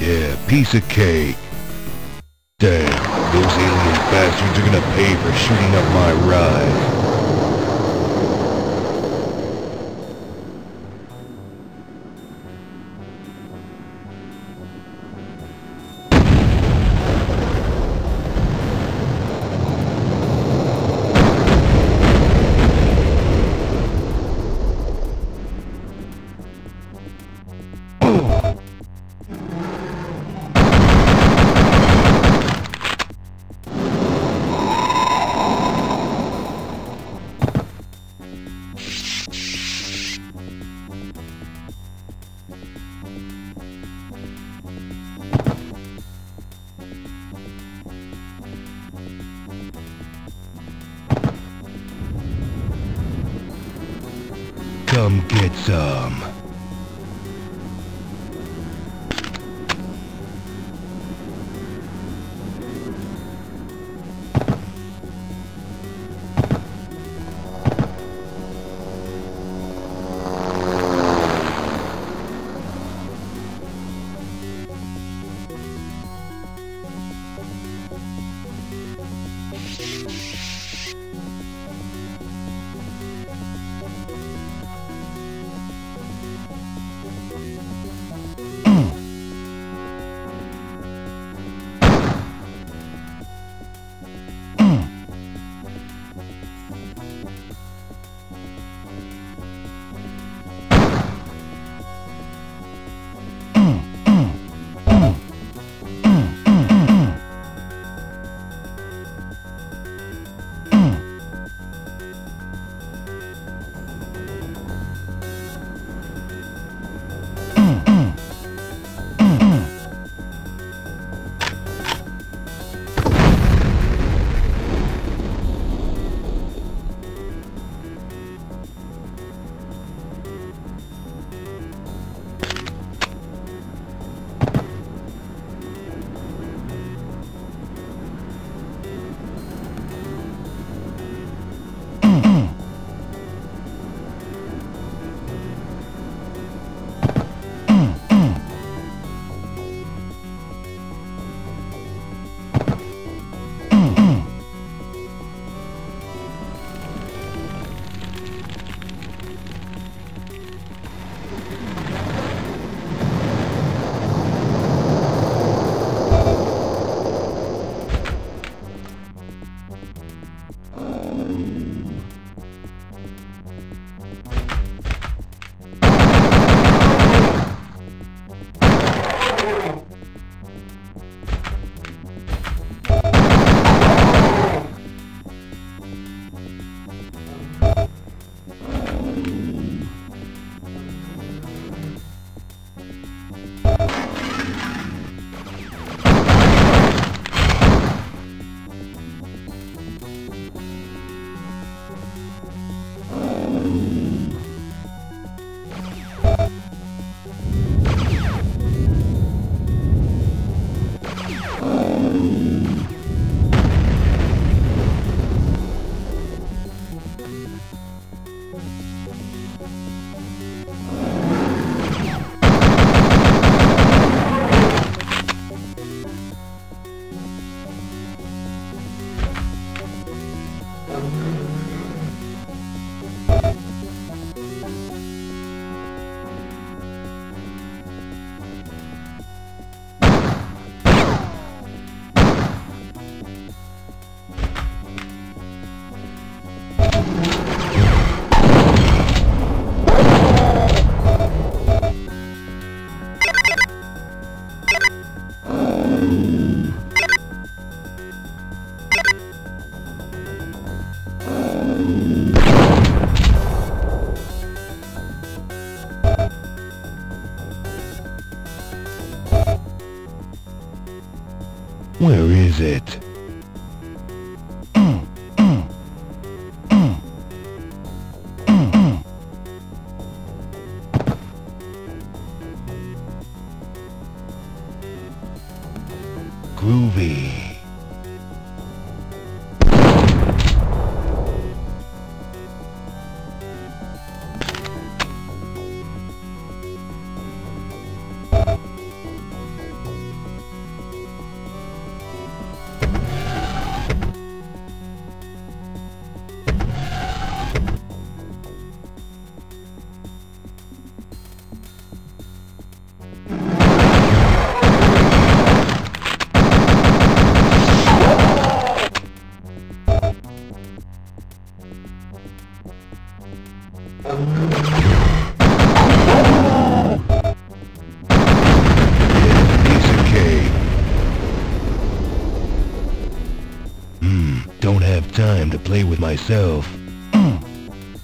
Yeah, piece of cake. Damn, those alien bastards are gonna pay for shooting up my ride. Come get some. Where is it? Be. Hmm, don't have time to play with myself.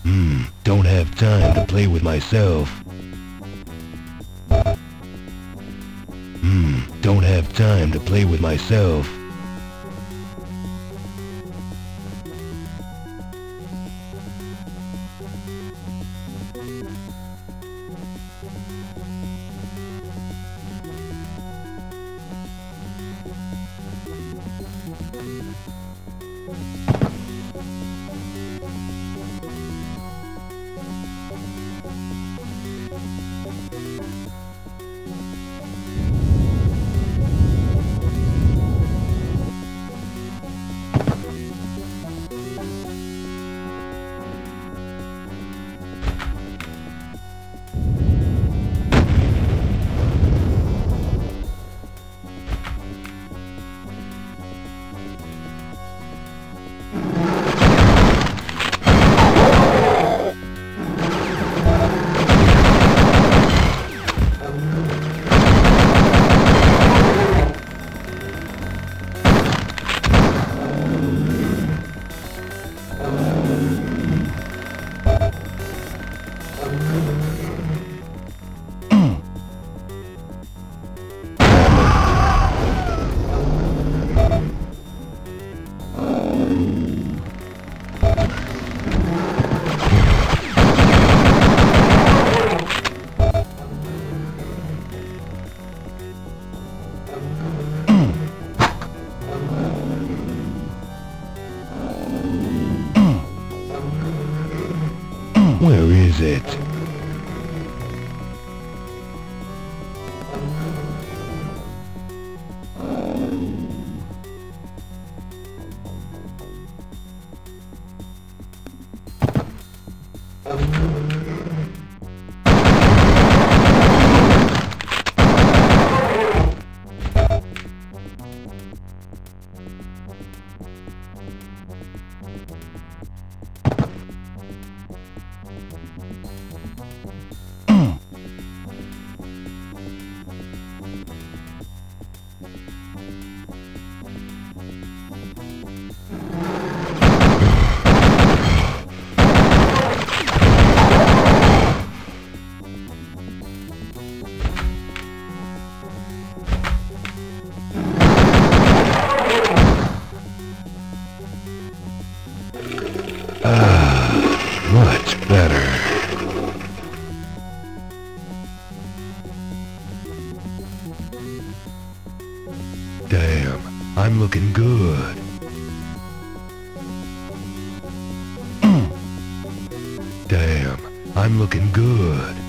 Hmm, don't have time to play with myself. Hmm, don't have time to play with myself. Where is it? Damn, I'm looking good. Damn, I'm looking good.